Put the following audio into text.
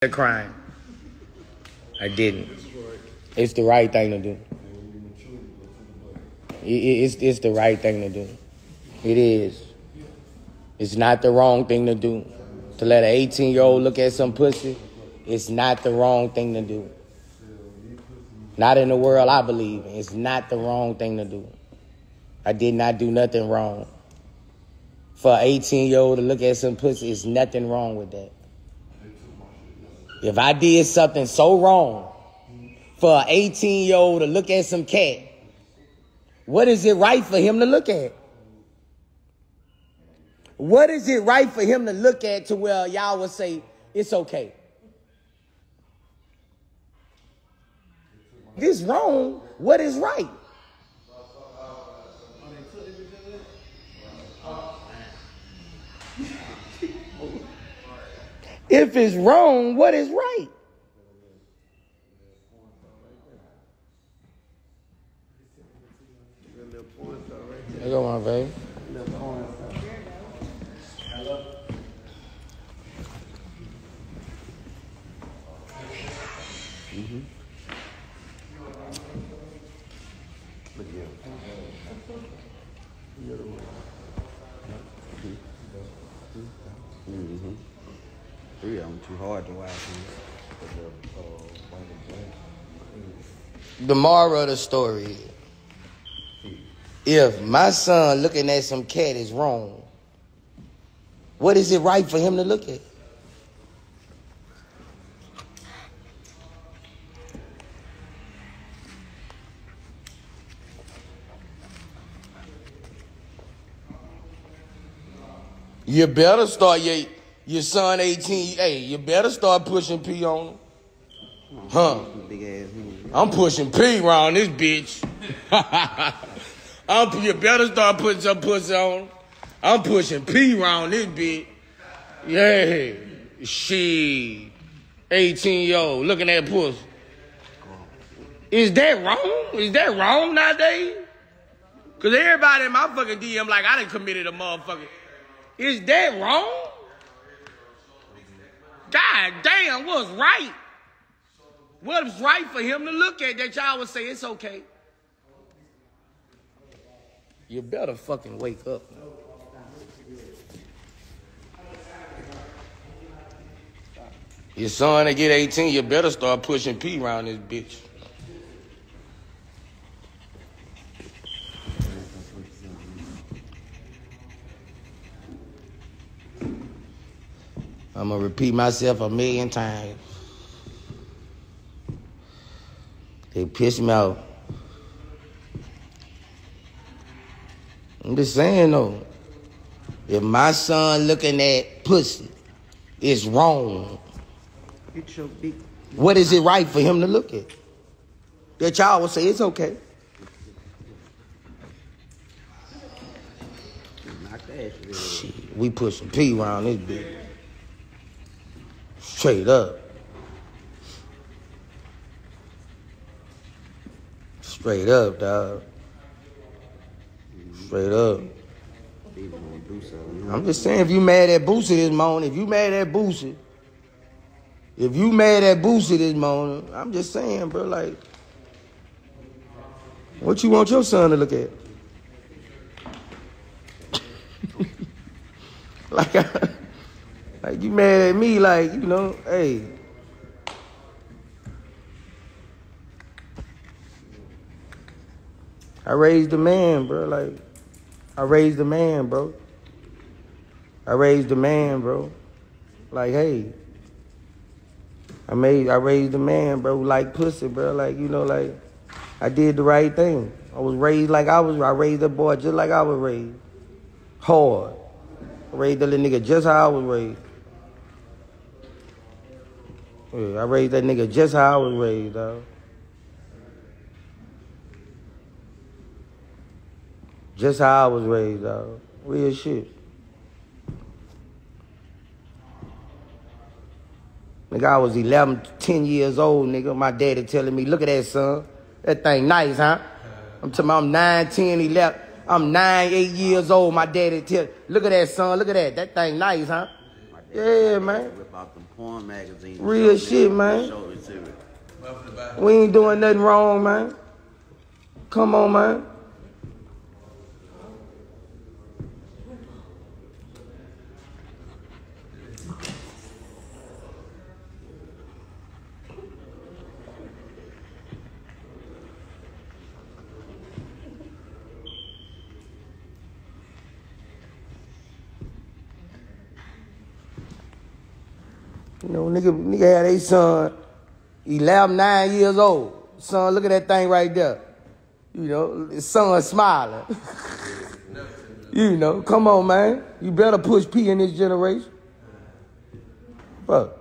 a crime. I didn't. It's the right thing to do. It- it- It's, it's the right thing to do. It is. It's not the wrong thing to do. To let an 18 year old look at some pussy, it's not the wrong thing to do. Not in the world I believe in. It's not the wrong thing to do. I did not do nothing wrong. For an 18 year old to look at some pussy, it's nothing wrong with that. If I did something so wrong for an 18 year old to look at some cat, what is it right for him to look at? What is it right for him to look at to where y'all would say it's okay? This wrong. What is right? If it's wrong, what is right? There go my baby. Mm-hmm. Three of them too hard to watch. Uh, the moral of the story if my son looking at some cat is wrong, what is it right for him to look at? You better start your your son 18. Hey, you better start pushing P on him. Huh? I'm pushing P around this bitch. I'm, you better start putting some pussy on. I'm pushing P around this bitch. Yeah. She 18 year old looking at pussy. Is that wrong? Is that wrong nowadays? Cause everybody in my fucking DM like I done committed a motherfucker. Is that wrong? God damn, what's right? What's right for him to look at that y'all would say it's okay? You better fucking wake up. Your son to get 18, you better start pushing P around this bitch. I'm gonna repeat myself a million times. They piss me off. I'm just saying though, if my son looking at pussy, it's wrong. Get your big. What is it right for him to look at? That y'all would say it's okay. Shit. We pushing P around this bitch. Straight up. Straight up, dog. Straight up. I'm just saying, if you mad at Boosie this morning, if you mad at Boosie, if you mad at Boosie this morning, I'm just saying, bro, like, what you want your son to look at? like, like you mad at me, like, you know, hey. I raised a man, bro, like, I raised a man, bro. I raised a man, bro. Like, hey. I made I raised a man, bro, like pussy, bro. Like, you know, like I did the right thing. I was raised like I was I raised a boy just like I was raised. Hard. I raised that little nigga just how I was raised. Yeah, I raised that nigga just how I was raised, dog. Just how I was raised, dog. Real shit. Nigga, I was 11, 10 years old, nigga. My daddy telling me, look at that, son. That thing nice, huh? I'm talking about I'm 9, 10, 11. I'm 9, 8 years old. My daddy tell, look at that, son. Look at that. That thing nice, huh? My Yeah, man. Rip out them porn magazines. Real show shit, man. Show it to me. We ain't doing nothing wrong, man. Come on, man. You know, nigga, nigga had a son, 11, 9 years old. Son, look at that thing right there. You know, son smiling. you know, come on, man. You better push P in this generation. Fuck.